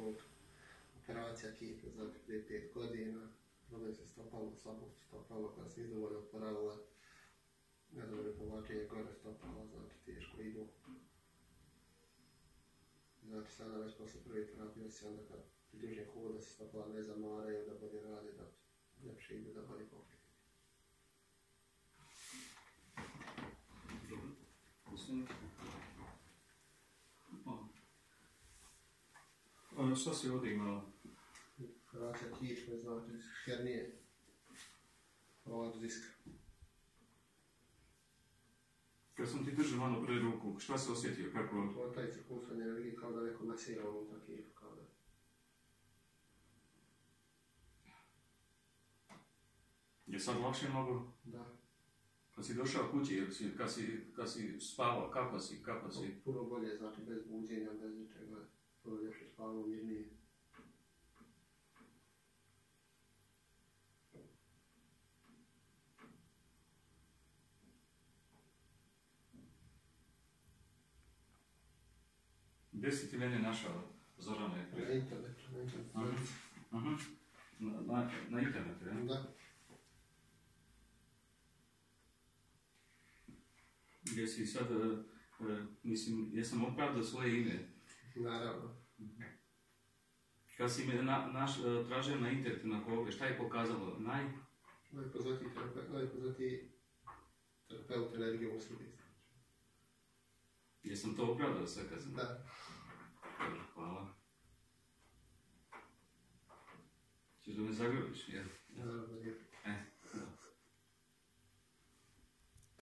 svog operacija kipe, znači prije godina. Dobio se stopalo, slabo stopalo, kada se izdovoljno oporavila. Nedovoljno povlačenje gore stopala, znači teško idu. Znači sada već posle prve terapije osjećam da kad pridužim hoda da se stopala ne zamaraju, da bolje rade, da ljepše idu, da bolje pokretu. Dobro. A, šta si ovdje imao? Operacija kičme, znači hernije. Ovak diska. Kad sam ti držao malo pre ruku, šta si osjetio? Kako? To je taj cirkulsovanje energije kao da neko masira unutra kipu, kao da. Je sad lakše mnogo? Da, Kad si došao kući, jel si, kad, si, kad si spavao, kako si, kako si? puno bolje, znači bez buđenja, bez ničega. Mirnije. Gdje si ti mene našao, Zorane? Na internetu, na internetu. Aha. Aha. Na, na, na internetu, ja? Da, Gdje si sad, e, mislim, jesam opravdao svoje ime. naravno. Kad si me na, naš, e, tražio na internetu na koga, šta je pokazalo? Naj? Najpoznatiji terapeut, najpoznatiji terapeut energije u Srbiji. Jesam to opravdao sve kad sam? Da, hvala. Ćeš da me zagrliš, jel? naravno, je.